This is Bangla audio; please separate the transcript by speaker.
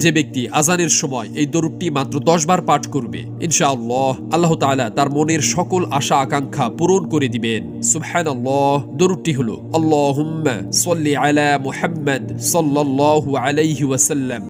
Speaker 1: যে ব্যক্তি আজানের সময় এই দরুদটি মাত্র দশ বার পাঠ করবে, ইনশাআল্লাহ আল্লাহ তালা তার মনের সকল আশা আকাঙ্ক্ষা পূরণ করে দিবেন। সুবহানাল্লাহ, দরুদটি হলো আল্লাহ সল্লি আলা মুহাম্মদ সাল্লাল্লাহু আলাইহি ওয়াসাল্লাম।